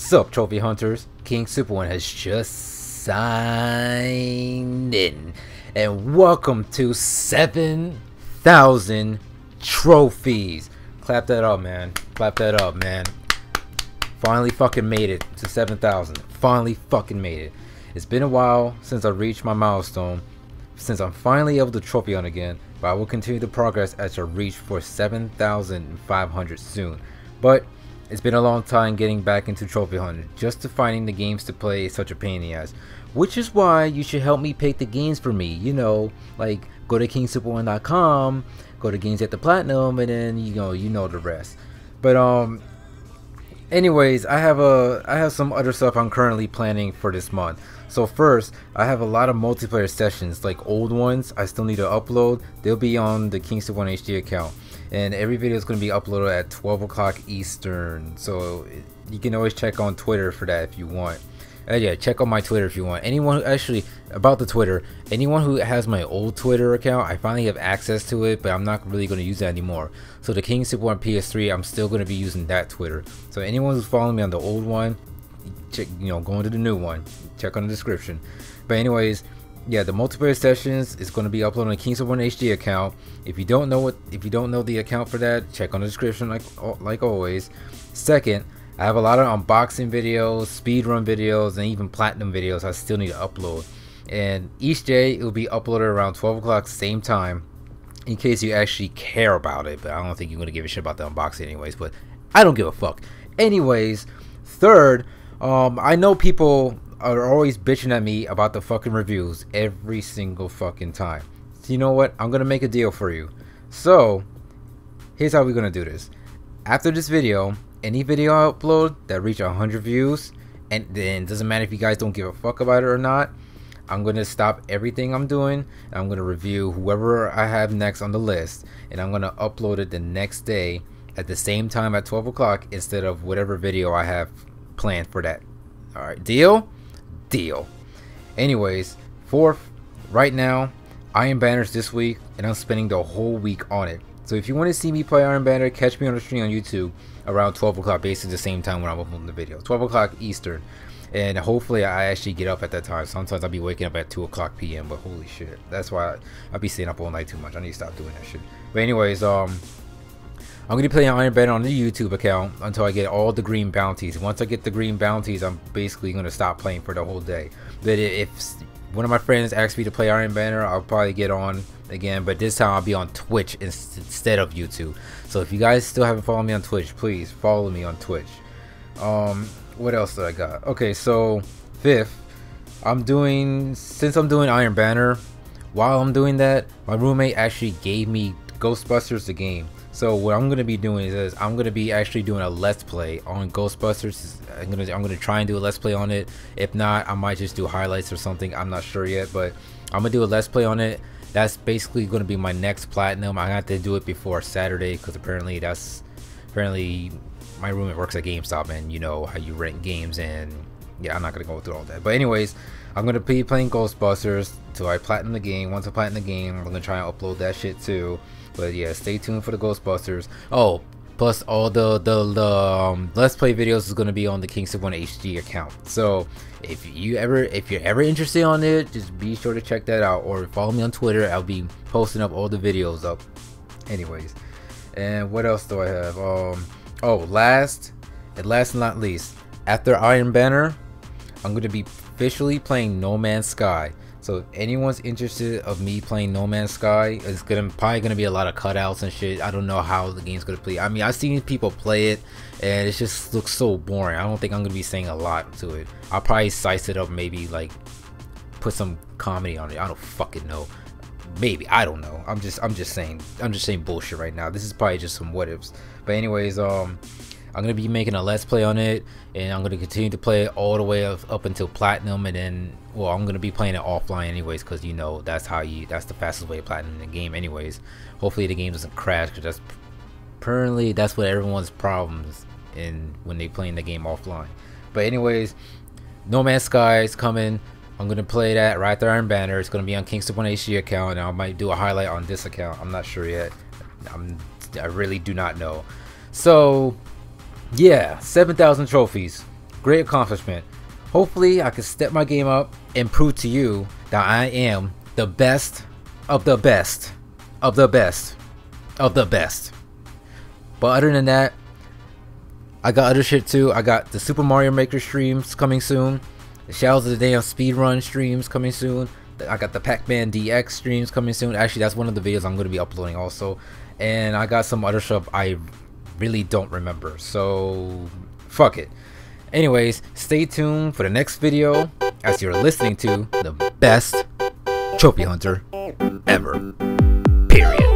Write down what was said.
Sup, trophy hunters? King Super One has just signed in, and welcome to 7,000 trophies. Clap that up, man. Clap that up, man. Finally fucking made it to 7,000. Finally fucking made it. It's been a while since I reached my milestone, since I'm finally able to trophy on again, but I will continue the progress as I reach for 7,500 soon. But it's been a long time getting back into trophy hunting, just to finding the games to play is such a pain in the ass. Which is why you should help me pick the games for me, you know, like go to kingsuper1.com, go to games at the platinum, and then you know you know the rest. But um anyways, I have a I have some other stuff I'm currently planning for this month. So first, I have a lot of multiplayer sessions, like old ones I still need to upload. They'll be on the King Super One HD account, and every video is going to be uploaded at 12 o'clock Eastern. So you can always check on Twitter for that if you want. Uh, yeah, check on my Twitter if you want. Anyone who actually about the Twitter, anyone who has my old Twitter account, I finally have access to it, but I'm not really going to use that anymore. So the King Super One PS3, I'm still going to be using that Twitter. So anyone who's following me on the old one, check you know going to the new one check on the description but anyways yeah the multiplayer sessions is going to be uploaded on King Super One HD account. If you don't know what if you don't know the account for that check on the description like like always. Second I have a lot of unboxing videos speedrun videos and even platinum videos I still need to upload. And each day it will be uploaded around 12 o'clock same time in case you actually care about it. But I don't think you're going to give a shit about the unboxing anyways but I don't give a fuck. Anyways third um, I know people are always bitching at me about the fucking reviews every single fucking time. So you know what? I'm gonna make a deal for you. So here's how we're gonna do this. After this video, any video I upload that reach 100 views, and then doesn't matter if you guys don't give a fuck about it or not, I'm gonna stop everything I'm doing. I'm gonna review whoever I have next on the list, and I'm gonna upload it the next day at the same time at 12 o'clock instead of whatever video I have planned for that. All right, deal? Deal. Anyways, fourth, right now, Iron Banners this week, and I'm spending the whole week on it. So if you want to see me play Iron Banner, catch me on the stream on YouTube around 12 o'clock, basically the same time when I'm uploading the video. 12 o'clock Eastern. And hopefully I actually get up at that time. Sometimes I'll be waking up at 2 o'clock p.m. But holy shit. That's why I'll be staying up all night too much. I need to stop doing that shit. But anyways, um, I'm going to be playing Iron Banner on the YouTube account until I get all the green bounties. Once I get the green bounties, I'm basically going to stop playing for the whole day. But if one of my friends asks me to play Iron Banner, I'll probably get on again. But this time I'll be on Twitch instead of YouTube. So if you guys still haven't followed me on Twitch, please follow me on Twitch. Um, what else did I got? Okay, so fifth, I'm doing since I'm doing Iron Banner. While I'm doing that, my roommate actually gave me Ghostbusters the game. So what I'm gonna be doing is I'm gonna be actually doing a let's play on Ghostbusters. I'm gonna I'm gonna try and do a let's play on it. If not, I might just do highlights or something. I'm not sure yet, but I'm gonna do a let's play on it. That's basically gonna be my next platinum. I have to do it before Saturday because apparently that's apparently my roommate works at GameStop and you know how you rent games and yeah, I'm not gonna go through all that. But anyways, I'm gonna be playing Ghostbusters till I platinum the game. Once I platinum the game, I'm gonna try and upload that shit too. But yeah, stay tuned for the Ghostbusters. Oh, plus all the the, the um, let's play videos is to be on the King Super One HD account. So if you ever if you're ever interested on it, just be sure to check that out or follow me on Twitter. I'll be posting up all the videos up. Anyways, and what else do I have? Um, oh, last and last and not least, after Iron Banner, I'm going to be officially playing No Man's Sky. So if anyone's interested of me playing No Man's Sky, it's gonna probably gonna be a lot of cutouts and shit. I don't know how the game's gonna play. I mean, I've seen people play it, and it just looks so boring. I don't think I'm gonna be saying a lot to it. I'll probably size it up, maybe like put some comedy on it. I don't fucking know. Maybe I don't know. I'm just I'm just saying I'm just saying bullshit right now. This is probably just some what ifs. But anyways, um. I'm gonna be making a let's play on it, and I'm gonna continue to play it all the way up, up until platinum, and then well, I'm gonna be playing it offline anyways, because you know that's how you that's the fastest way of platinum the game anyways. Hopefully the game doesn't crash, because that's apparently that's what everyone's problems in when they playing the game offline. But anyways, No Man's Sky is coming. I'm gonna play that right there on Banner. It's gonna be on King Super One HD account, and I might do a highlight on this account. I'm not sure yet. I'm I really do not know. So yeah, 7,000 trophies. great accomplishment. Hopefully, I can step my game up and prove to you that I am the best of the best of the best of the best. But other than that, I got other shit too. I got the Super Mario Maker streams coming soon. The Shadows of the Damned Speedrun streams coming soon. I got the Pac-Man DX streams coming soon. Actually, that's one of the videos I'm going to be uploading also. And I got some other stuff I really don't remember. So, fuck it. Anyways, stay tuned for the next video as you're listening to the best trophy hunter ever. Period.